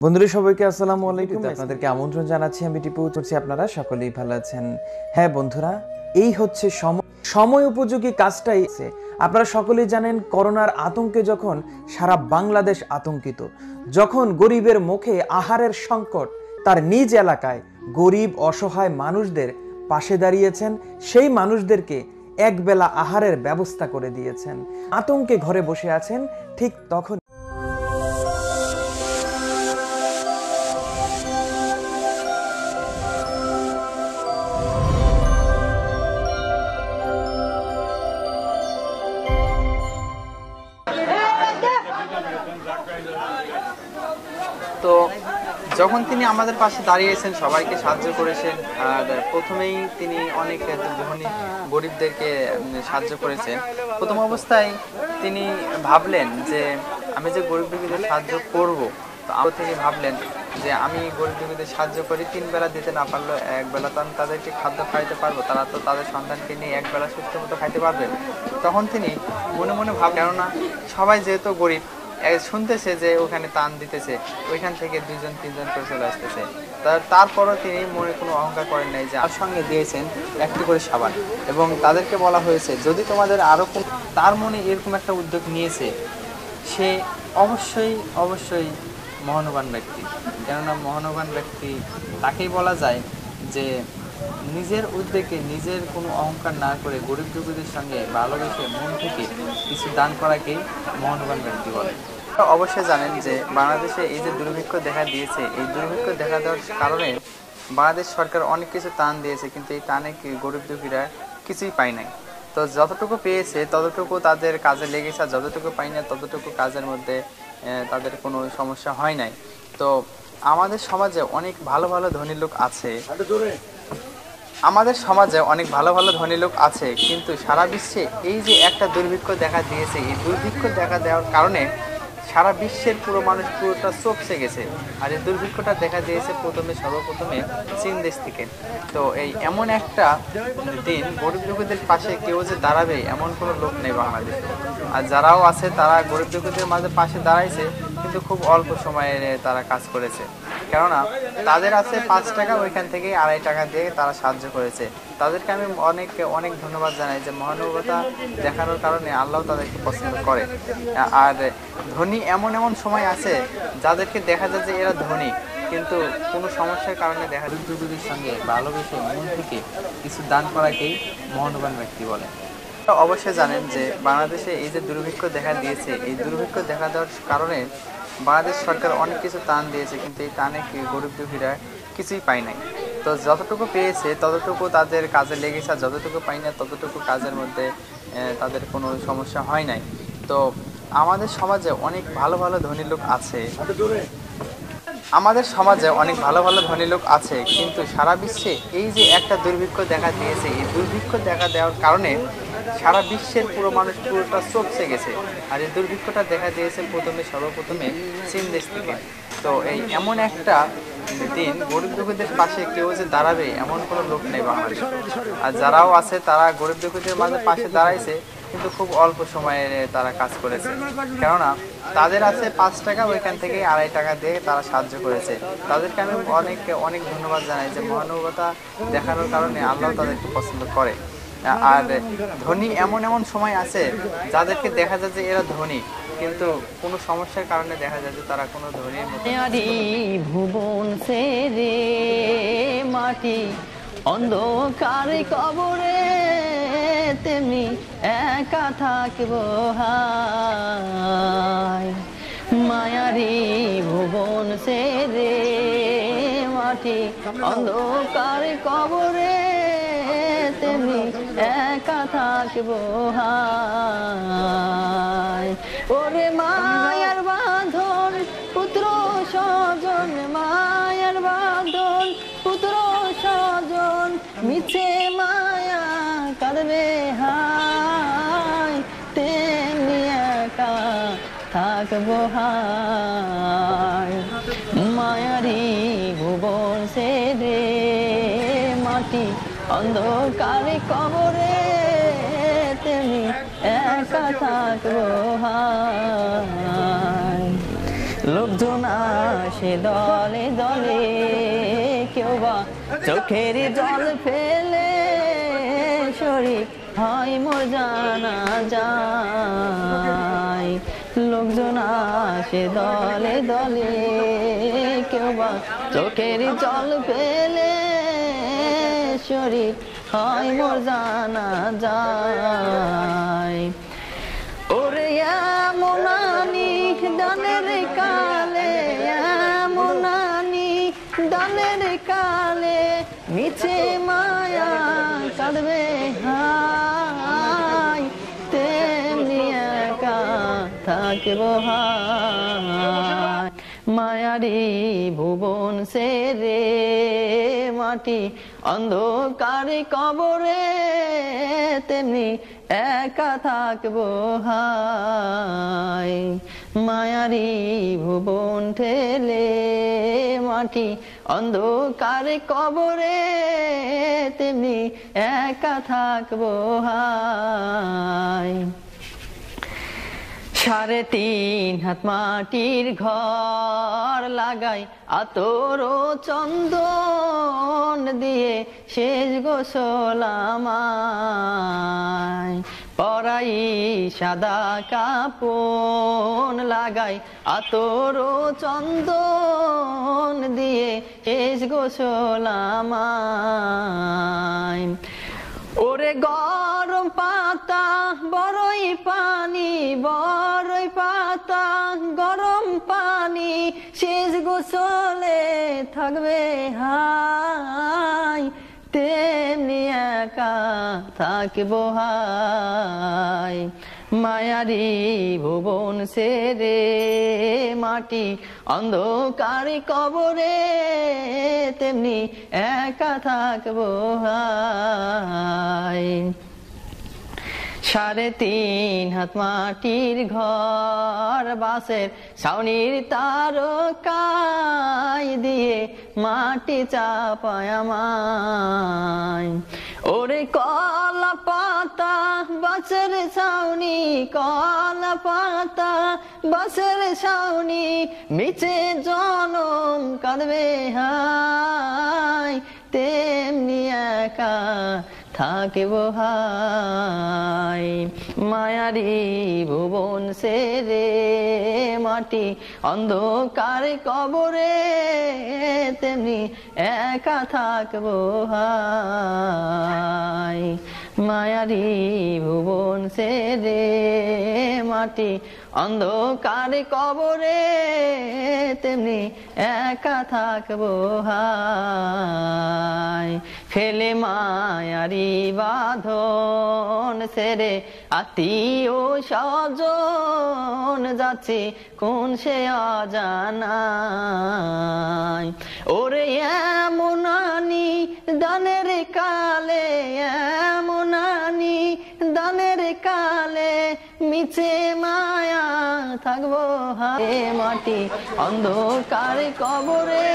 বন্ধুরা সবাইকে আসসালামু আলাইকুম। আপনাদেরকে আমন্ত্রণ জানাচ্ছি। আমি টিপু করছি আপনারা সকলেই ভালো আছেন। হ্যাঁ বন্ধুরা এই হচ্ছে সময়। উপযোগী কাজটাই আছে। আপনারা সকলেই জানেন করোনার আতঙ্কে যখন সারা বাংলাদেশ আতঙ্কিত যখন গরিবের মুখে আহারের সংকট তার নিজ এলাকায় গরিব অসহায় মানুষদের পাশে দাঁড়িয়েছেন সেই মানুষদেরকে একবেলা আহারের ব্যবস্থা করে দিয়েছেন। আতঙ্কে ঘরে বসে আছেন ঠিক তখন তো যখন তিনি আমাদের পাশে দাঁড়িয়েছেন, সবাইকে সাহায্য করেছেন, আর প্রথমেই তিনি অনেক ধনী গরিবদেরকে সাহায্য করেছেন। প্রথম অবস্থায় তিনি ভাবলেন যে, আমি যে গরিব দুঃখীদের সাহায্য করব, তো আগে থেকে ভাবলেন যে, আমি গরিব দুঃখীদের সাহায্য করি, তিন বেলা দিতে না পারলেও এক বেলা তো আমি তাদেরকে খাদ্য খাইতে পারব, তারা তো তাদের সন্তানকে নিয়ে এক বেলা সুস্থ মতো খাইতে পারবেন তখন তিনি মনে মনে ভাব কেননা সবাই যেহেতু গরিব শুনতেছে যে ওখানে তান দিতেছে, ওইখান থেকে দুজন তিনজন করে চলে আসতেছে। তার তারপরও তিনি মনে কোনো অহংকার করেন নাই যে, আর সঙ্গে দিয়েছেন একটি করে সাবান। এবং তাদেরকে বলা হয়েছে, যদি তোমাদের আরও তার মনে এরকম একটা উদ্যোগ নিয়েছে, সে অবশ্যই অবশ্যই মহানবান ব্যক্তি। কেননা মহানবান ব্যক্তি তাকেই বলা যায় যে, নিজের উদ্যোগে নিজের কোনো অহংকার না করে গরিব দুঃখীদের সঙ্গে ভালোবেসে মন থেকে কিছু দান করাকেই মহানবান ব্যক্তি বলে। আপনারা অবশ্যই জানেন যে বাংলাদেশে এই যে দুর্ভিক্ষ দেখা দিয়েছে, এই দুর্ভিক্ষ দেখা দেওয়ার কারণে বাংলাদেশ সরকার অনেক কিছু টান দিয়েছে, কিন্তু এই টানে গরিব দুঃখীরা কিছুই পায় নাই। তো যতটুকু পেয়েছে, ততটুকু তাদের কাজে লেগেছে, আর যতটুকু পাই না ততটুকু কাজের মধ্যে তাদের কোনো সমস্যা হয় নাই। তো আমাদের সমাজে অনেক ভালো ভালো ধনী লোক আছে। আমাদের সমাজে অনেক ভালো ভালো ধনী লোক আছে, কিন্তু সারা বিশ্বে এই যে একটা দুর্ভিক্ষ দেখা দিয়েছে, এই দুর্ভিক্ষ দেখা দেওয়ার কারণে সারা বিশ্বের পুরো মানুষ পুরোটা চোপসে গেছে। আর এই দুর্ভিক্ষটা দেখা দিয়েছে প্রথমে, সর্বপ্রথমে চীন দেশ থেকে। তো এই এমন একটা দিন, গরিব দুঃখীদের পাশে কেউ যে দাঁড়াবে, এমন কোনো লোক নেই বাংলাদেশে। আর যারাও আছে, তারা গরিব দুঃখীদের মাঝে পাশে দাঁড়াইছে, কিন্তু খুব অল্প সময়ে তারা কাজ করেছে। কেননা, তাদের আছে পাঁচ টাকা, ওইখান থেকে আড়াই টাকা দিয়ে তারা সাহায্য করেছে। তাদেরকে আমি অনেক অনেক ধন্যবাদ জানাই যে মহানুভবতা দেখানোর কারণে আল্লাহ তাদেরকে পছন্দ করে। আর ধনী এমন এমন সময় আছে যাদেরকে দেখা যায় যে এরা ধনী, কিন্তু কোনো সমস্যার কারণে দেখা যায় দুর্যোগীদের সঙ্গে ভালোবেসে মন থেকে কিছু দান করাকেই মহানুবান ব্যক্তি বলে। অবশ্যই জানেন যে বাংলাদেশে এই যে দুর্ভিক্ষ দেখা দিয়েছে, এই দুর্ভিক্ষ দেখা দেওয়ার কারণে বাংলাদেশ সরকার অনেক কিছু টান দিয়েছে, কিন্তু এই কি গরিব দুঃখীরা কিছুই পায় নাই। তো যতটুকু পেয়েছে, ততটুকু তাদের কাজে লেগেছে, আর যতটুকু পাই না, ততটুকু কাজের মধ্যে তাদের কোনো সমস্যা হয় নাই। তো আমাদের সমাজে অনেক ভালো ভালো ধনী লোক আছে। আমাদের সমাজে অনেক ভালো ভালো ধনী লোক আছে, কিন্তু সারা বিশ্বে এই যে একটা দুর্ভিক্ষ দেখা দিয়েছে, এই দুর্ভিক্ষ দেখা দেওয়ার কারণে সারা বিশ্বের পুরো মানুষ পুরোটা চোপসে গেছে। আর এই দুর্ভিক্ষটা দেখা দিয়েছে প্রথমে, সর্বপ্রথমে চীন দেশ থেকে। তো এই এমন একটা দিন গরিব দুঃখীদের পাশে কেউ যে দাঁড়াবে এমন কোনো লোক নেই বাংলাদেশে। আর যারাও আছে, তারা গরিব দুঃখীদের মাঝে পাশে দাঁড়াইছে, কিন্তু খুব অল্প সময়ে তারা কাজ করেছে। কেননা, তাদের আছে পাঁচ টাকা, ওইখান থেকে আড়াই টাকা দিয়ে তারা সাহায্য করেছে। তাদেরকে আমি অনেক অনেক ধন্যবাদ জানাই যে মহানুভবতা দেখানোর কারণে আল্লাহ তাদেরকে পছন্দ করে। আর ধনী এমন এমন সময় আছে, যাদেরকে দেখা যায় যে এরা ধনী। কিন্তু কোনো সমস্যার কারণে দেখা যায় যে তারা কোনো ধনীর মতো আরি ভুবন মাটি অন্ধকার কবরে তেমনি একা থাকব মায়ারি ভুবন সে রে মাটি অন্ধকার থাকব ওরে মায়ার বাঁধন, পুত্র স্বজন, মায়ার বাঁধন, পুত্র স্বজন, মিছে মায়া কাঁদবে হায়। তেমনি একা থাকব হায়। মায়ারি ভুবন সে রে মাটি অন্ধকারে কবরে লোকজন আসে দলে দলে, কেউ বা চোখের জল ফেলে শরীর হয় মোর জানা যায়। লোকজন আসে দলে দলে, কেউ বা চোখের জল ফেলে শরীর হয় মোর জানা যায়। এমনানি দানের কালে এমনানি দানের কালে, মিছে মায়া কাঁদবে হাই, তেমনি একা থাকব হাই। মায়ারি ভুবন সে রে মাটি অন্ধকারে কবরে, তেমনি একা থাকব হাই। মায়ারি ভুবন ঠেলে মাটি অন্ধকারে কবরে, তেমনি একা থাকব হাই। সাড়ে তিন হাত মাটির ঘর লাগাই আতর চন্দন দিয়ে শেষ গোসলামায় পরাই সাদা কাপন লাগাই আতর চন্দন দিয়ে শেষ গোসলামায় ওরে গরম পাতা বড়ই পানি বড়ই পাতা, গরম পানি শেষ গোসলে থাকবে হাই। তেমনি একা থাকব হাই মায়ারি ভুবন সেরে মাটি অন্ধকারে কবরে তেমনি একা থাকব হাই সাড়ে তিন হাত মাটির ঘর বাসের ছাউনির তারকাই দিয়ে মাটি চাপায় আমায়। ওরে কলা পাতা বাসের ছাউনি কলা পাতা বাসের ছাউনি, মিছে জনম কাঁদবে হাই তেমনি একা থাকিব হাই মায়ারি ভুবন সেরে মাটি অন্ধকার কবরে, তেমনি একা থাকব হাই। মায়ারি ভুবন সেরে মাটি অন্ধকার কবরে, তেমনি একা থাকব হাই। ফেলে মায়ারি বাঁধন সেরে আত্মীয় স্বজন যাচ্ছে কোন সে অজানায়। ওরে এমনানি দানের কালে এমনানি দানের কালে, মিছে মায়া থাকব হাতে মাটি, অন্ধকার কবরে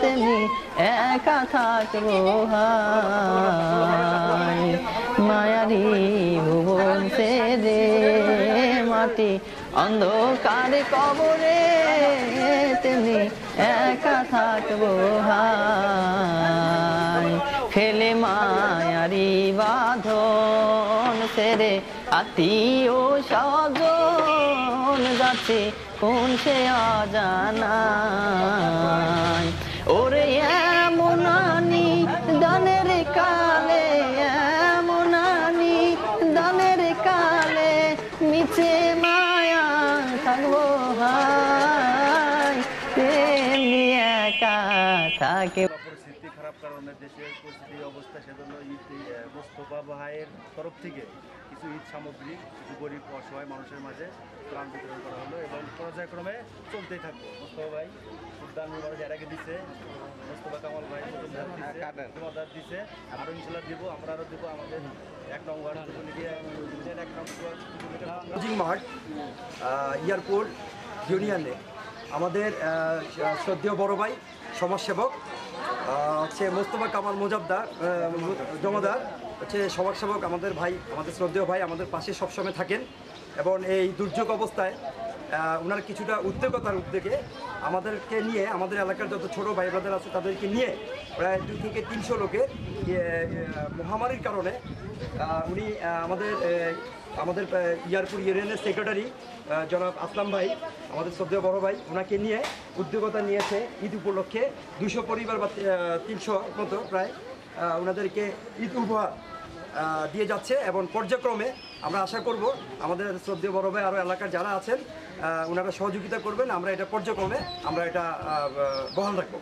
তেমনি একা থাকব হাই মায়ারি ভুবন সে রে মাটি অন্ধকার কবরে তেমনি একা থাকব হাই ফেলে মায়ারি বাঁধন সেরে আত্মীয় স্বজন যাচ্ছে, কোন সে অজানায়। ওরে থাকে পরিস্থিতি খারাপ কারণে দেশের পরিস্থিতি অবস্থা সেজন্য ঈদ মোস্তফা ভাইয়ের তরফ থেকে কিছু ঈদ সামগ্রী কিছু গরিব অসহায় মানুষের মাঝে ত্রাণ বিতরণ করা হলো এবং পর্যায়ক্রমে চলতেই থাকব। মোস্তফা ভাই উদ্যান মানুষ এর আগে দিছে মোস্তফা কামাল ভাই দিছে জমাদার আরও ইনশাল্লাহ দিব আমরা আরও দিব আমাদের এক নং ওয়ার্ড যুবলীগের এক নং যুবলীগের হাউজিং এয়ারপোর্ট ইউনিয়নে আমাদের শ্রদ্ধেয় বড় ভাই সমাজসেবক হচ্ছে মোস্তফা কামাল মুজাবদার জমাদার, হচ্ছে সমাজসেবক আমাদের ভাই, আমাদের শ্রদ্ধেয় ভাই, আমাদের পাশে সবসময় থাকেন। এবং এই দুর্যোগ অবস্থায় ওনার কিছুটা উদ্যোগতার উদ্যোগে আমাদেরকে নিয়ে, আমাদের এলাকার যত ছোট ভাই ব্রাদার আছে তাদেরকে নিয়ে প্রায় দুই থেকে তিনশো লোকের মহামারীর কারণে উনি আমাদের আমাদের ইয়ারপুর ইউনিয়নের সেক্রেটারি জনাব আসলাম ভাই, আমাদের শ্রদ্ধেয় বড় ভাই ওনাকে নিয়ে উদ্যোগতা নিয়েছে ঈদ উপলক্ষে দুশো পরিবার বা তিনশো মতো প্রায় ওনাদেরকে ঈদ উপহার দিয়ে যাচ্ছে এবং পর্যায়ক্রমে আমরা আশা করব আমাদের শ্রদ্ধেয় বড় ভাই আরও এলাকার যারা আছেন ওনারা সহযোগিতা করবেন, আমরা এটা পর্যায়ক্রমে আমরা এটা বহাল রাখব।